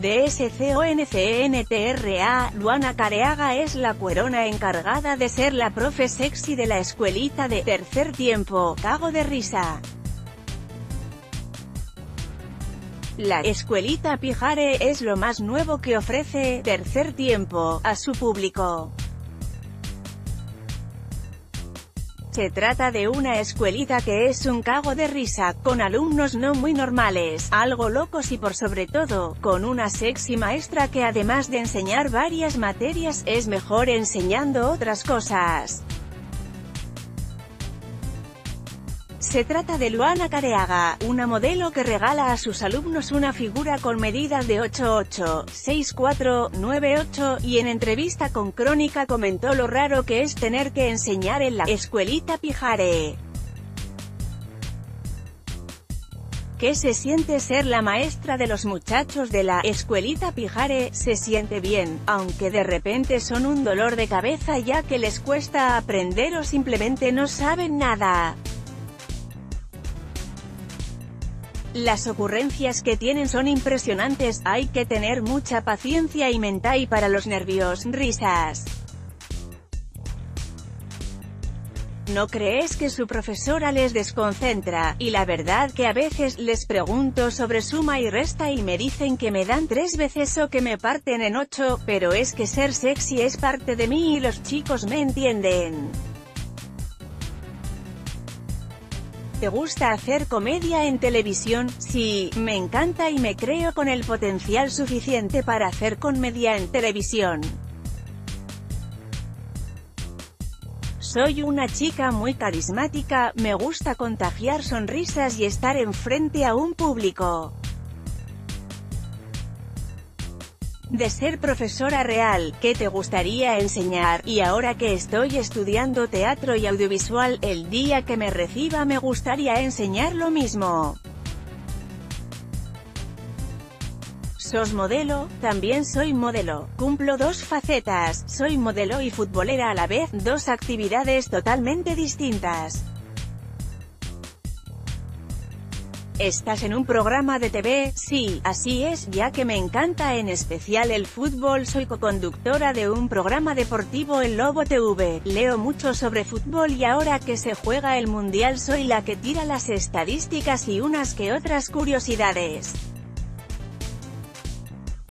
DSCONCNTRA, Luana Careaga es la cuerona encargada de ser la profe sexy de la escuelita de tercer tiempo, cago de risa. La escuelita Pijare es lo más nuevo que ofrece tercer tiempo a su público. Se trata de una escuelita que es un cago de risa, con alumnos no muy normales, algo locos y por sobre todo, con una sexy maestra que además de enseñar varias materias, es mejor enseñando otras cosas. Se trata de Luana Careaga, una modelo que regala a sus alumnos una figura con medidas de 8'8", 6'4", 9'8", y en entrevista con Crónica comentó lo raro que es tener que enseñar en la escuelita Pijare. ¿Qué se siente ser la maestra de los muchachos de la escuelita Pijare? Se siente bien, aunque de repente son un dolor de cabeza ya que les cuesta aprender o simplemente no saben nada. Las ocurrencias que tienen son impresionantes, hay que tener mucha paciencia y mental para los nervios, risas. ¿No crees que su profesora les desconcentra? Y la verdad que a veces les pregunto sobre suma y resta y me dicen que me dan tres veces o que me parten en ocho, pero es que ser sexy es parte de mí y los chicos me entienden. ¿Te gusta hacer comedia en televisión? Sí, me encanta y me creo con el potencial suficiente para hacer comedia en televisión. Soy una chica muy carismática, me gusta contagiar sonrisas y estar enfrente a un público. De ser profesora real, ¿qué te gustaría enseñar? Y ahora que estoy estudiando teatro y audiovisual, el día que me reciba me gustaría enseñar lo mismo. ¿Sos modelo? También soy modelo. Cumplo dos facetas, soy modelo y futbolera a la vez, dos actividades totalmente distintas. ¿Estás en un programa de TV? Sí, así es, ya que me encanta en especial el fútbol soy co-conductora de un programa deportivo en Lobo TV, leo mucho sobre fútbol y ahora que se juega el mundial soy la que tira las estadísticas y unas que otras curiosidades.